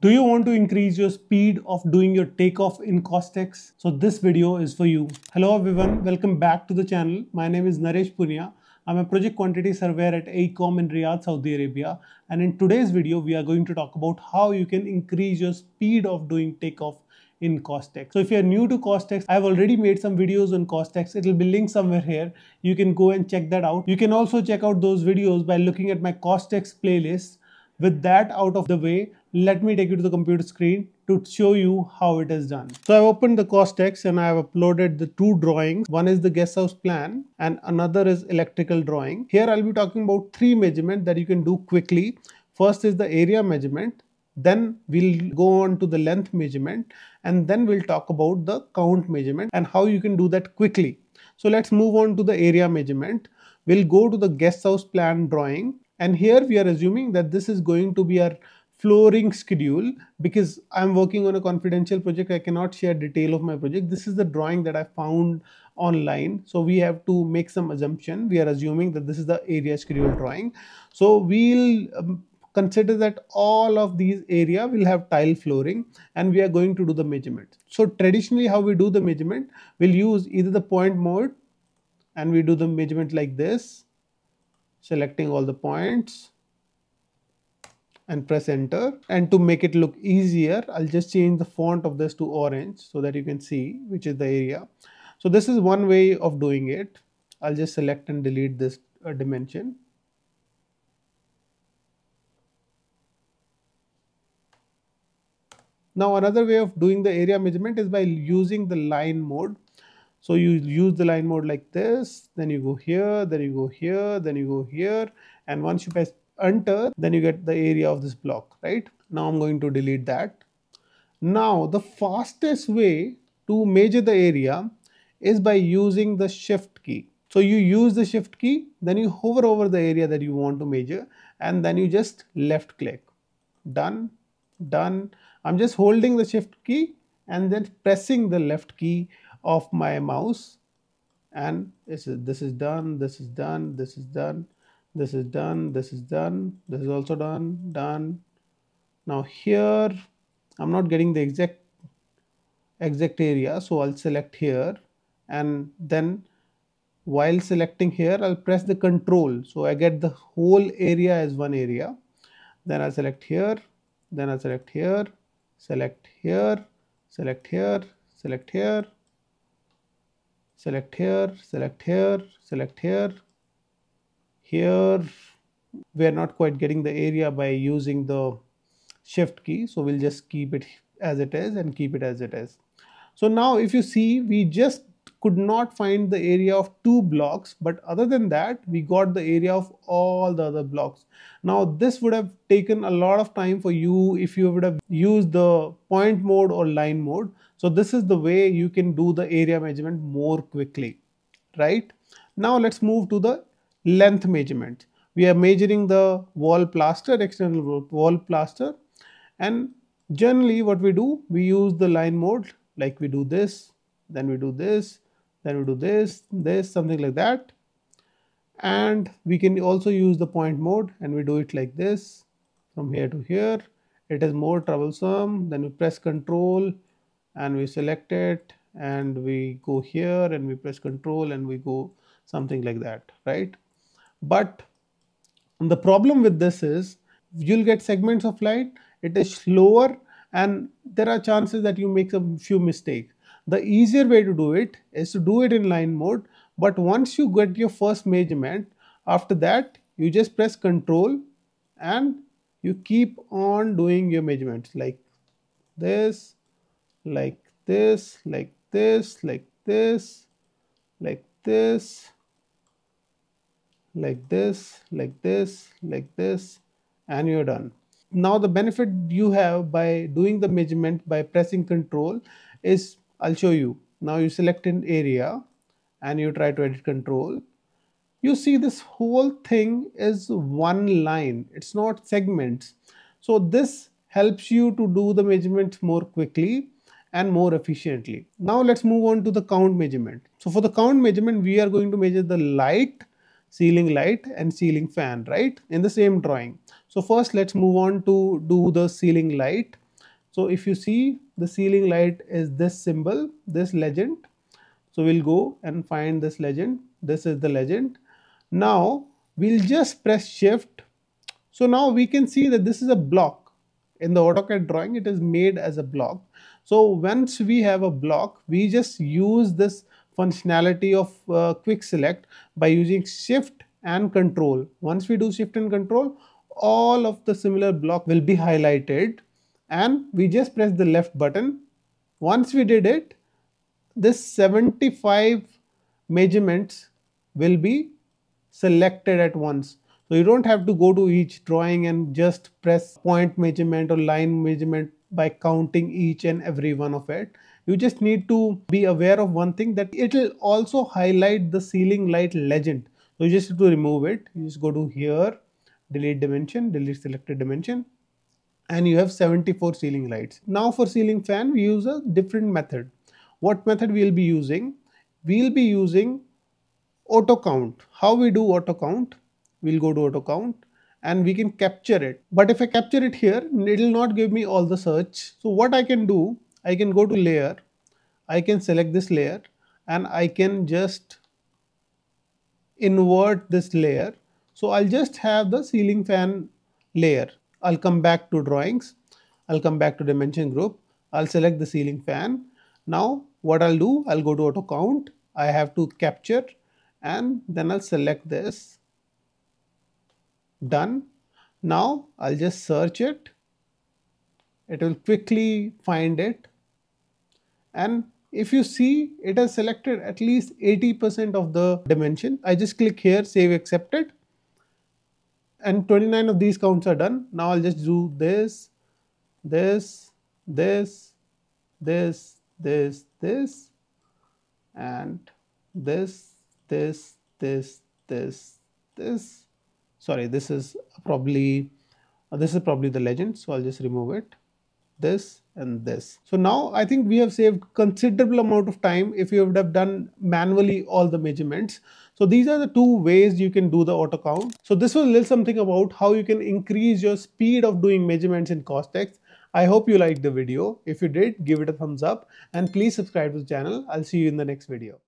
Do you want to increase your speed of doing your takeoff in CostX? So this video is for you. Hello everyone, welcome back to the channel. My name is Naresh Poonia. I'm a project quantity surveyor at AECOM in Riyadh, Saudi Arabia. And in today's video, we are going to talk about how you can increase your speed of doing takeoff in CostX. So if you're new to CostX, I've already made some videos on CostX. It'll be linked somewhere here. You can go and check that out. You can also check out those videos by looking at my CostX playlist. With that out of the way, let me take you to the computer screen to show you how it is done. So I've opened the CostX and I have uploaded the two drawings. One is the guest house plan and another is electrical drawing. Here I'll be talking about three measurements that you can do quickly. First is the area measurement. Then we'll go on to the length measurement and then we'll talk about the count measurement and how you can do that quickly. So let's move on to the area measurement. We'll go to the guest house plan drawing and here we are assuming that this is going to be our flooring schedule because I'm working on a confidential project. I cannot share detail of my project. This is the drawing that I found online. So we have to make some assumption. We are assuming that this is the area schedule drawing. So we'll um, consider that all of these area will have tile flooring and we are going to do the measurement. So traditionally how we do the measurement, we'll use either the point mode and we do the measurement like this, selecting all the points and press enter. And to make it look easier I'll just change the font of this to orange so that you can see which is the area. So this is one way of doing it. I'll just select and delete this uh, dimension. Now another way of doing the area measurement is by using the line mode. So you use the line mode like this, then you go here, then you go here, then you go here and once you press enter then you get the area of this block, right? Now I'm going to delete that. Now the fastest way to measure the area is by using the shift key. So you use the shift key, then you hover over the area that you want to measure and then you just left click. Done, done I'm just holding the shift key and then pressing the left key of my mouse and this is this is done this is done this is done this is done this is done this is also done done. Now here I'm not getting the exact exact area so I'll select here and then while selecting here I'll press the control. So I get the whole area as one area. Then I select here then I select here select here, select here, select here, select here, select here, select here. Here we are not quite getting the area by using the shift key. So we'll just keep it as it is and keep it as it is. So now if you see, we just could not find the area of two blocks but other than that we got the area of all the other blocks now this would have taken a lot of time for you if you would have used the point mode or line mode so this is the way you can do the area measurement more quickly right? Now let's move to the length measurement. We are measuring the wall plaster external wall plaster. And generally what we do we use the line mode like we do this then we do this then we do this this something like that. And we can also use the point mode and we do it like this from here to here. It is more troublesome. Then we press control and we select it and we go here and we press control and we go something like that right but the problem with this is you'll get segments of light it is slower and there are chances that you make a few mistakes the easier way to do it is to do it in line mode. But once you get your first measurement, after that, you just press control and you keep on doing your measurements like this, like this, like this, like this, like this, like this, like this, like this, and you're done. Now the benefit you have by doing the measurement by pressing control is I'll show you. Now you select an area and you try to edit control. You see this whole thing is one line. It's not segments. So this helps you to do the measurements more quickly and more efficiently. Now let's move on to the count measurement. So for the count measurement, we are going to measure the light, ceiling light and ceiling fan, right? In the same drawing. So first let's move on to do the ceiling light. so if you see the ceiling light is this symbol this legend so we'll go and find this legend this is the legend now we'll just press shift so now we can see that this is a block in the AutoCAD drawing it is made as a block so once we have a block we just use this functionality of uh, quick select by using shift and control once we do shift and control all of the similar block will be highlighted and we just press the left button. Once we did it, this 75 measurements will be selected at once. So you don't have to go to each drawing and just press point measurement or line measurement by counting each and every one of it. You just need to be aware of one thing that it will also highlight the ceiling light legend. So you just have to remove it. You just go to here, delete dimension, delete selected dimension and you have 74 ceiling lights. Now for ceiling fan, we use a different method. What method we'll be using? We'll be using auto count. How we do auto count? We'll go to auto count and we can capture it. But if I capture it here, it will not give me all the search. So what I can do, I can go to layer, I can select this layer and I can just invert this layer. So I'll just have the ceiling fan layer I'll come back to drawings. I'll come back to dimension group. I'll select the ceiling fan. Now what I'll do, I'll go to auto count. I have to capture and then I'll select this. Done. Now I'll just search it. It will quickly find it. And if you see, it has selected at least 80% of the dimension. I just click here, save accepted and 29 of these counts are done. Now I'll just do this, this, this, this, this, this, and this, this, this, this, this. Sorry, this is probably uh, this is probably the legend, so I'll just remove it. This and this. So now I think we have saved considerable amount of time if you would have done manually all the measurements. So these are the two ways you can do the auto count. So this was a little something about how you can increase your speed of doing measurements in CostX. I hope you liked the video. If you did, give it a thumbs up and please subscribe to the channel. I'll see you in the next video.